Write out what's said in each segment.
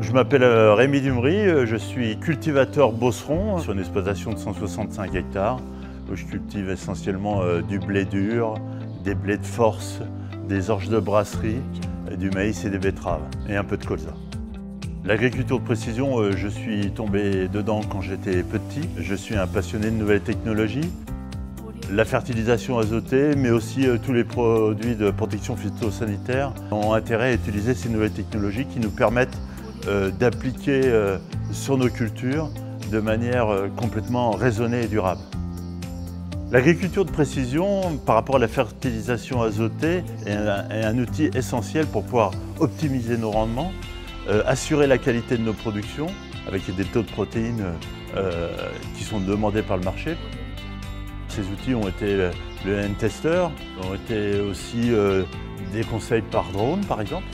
Je m'appelle euh, Rémi Dumry, euh, je suis cultivateur bosseron sur une exploitation de 165 hectares où je cultive essentiellement euh, du blé dur, des blés de force, des orges de brasserie, du maïs et des betteraves et un peu de colza. L'agriculture de précision, je suis tombé dedans quand j'étais petit. Je suis un passionné de nouvelles technologies. La fertilisation azotée, mais aussi tous les produits de protection phytosanitaire ont intérêt à utiliser ces nouvelles technologies qui nous permettent euh, d'appliquer euh, sur nos cultures de manière euh, complètement raisonnée et durable. L'agriculture de précision, par rapport à la fertilisation azotée, est un, outil essentiel pour pouvoir optimiser nos rendements, assurer la qualité de nos productions, avec des taux de protéines qui sont demandés par le marché. Ces outils ont été le N-Tester, ont été aussi des conseils par drone, par exemple.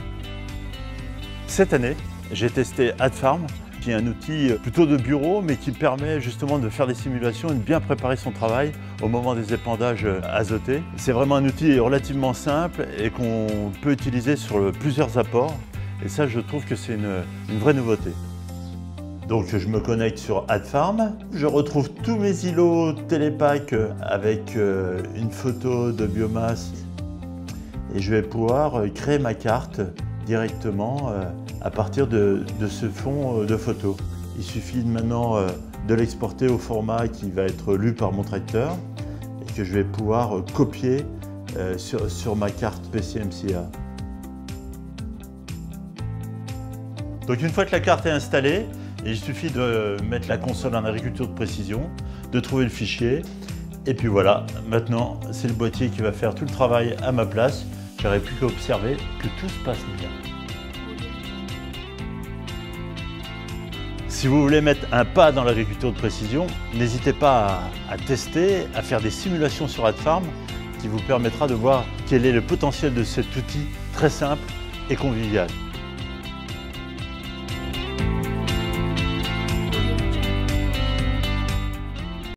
Cette année, j'ai testé AdFarm, qui est un outil plutôt de bureau, mais qui permet justement de faire des simulations et de bien préparer son travail au moment des épandages azotés. C'est vraiment un outil relativement simple et qu'on peut utiliser sur plusieurs apports. Et ça, je trouve que c'est une, vraie nouveauté. Donc je me connecte sur AdFarm, je retrouve tous mes îlots télépack avec euh, une photo de biomasse et je vais pouvoir créer ma carte directement euh, à partir de, ce fond euh, de photo. Il suffit maintenant euh, de l'exporter au format qui va être lu par mon tracteur et que je vais pouvoir copier sur, ma carte PCMCA. Donc une fois que la carte est installée, il suffit de mettre la console en agriculture de précision, de trouver le fichier, et puis voilà, maintenant c'est le boîtier qui va faire tout le travail à ma place. J'aurais plus qu'à observer que tout se passe bien. Si vous voulez mettre un pas dans l'agriculture de précision, n'hésitez pas à, tester, à faire des simulations sur AdFarm qui vous permettra de voir quel est le potentiel de cet outil très simple et convivial.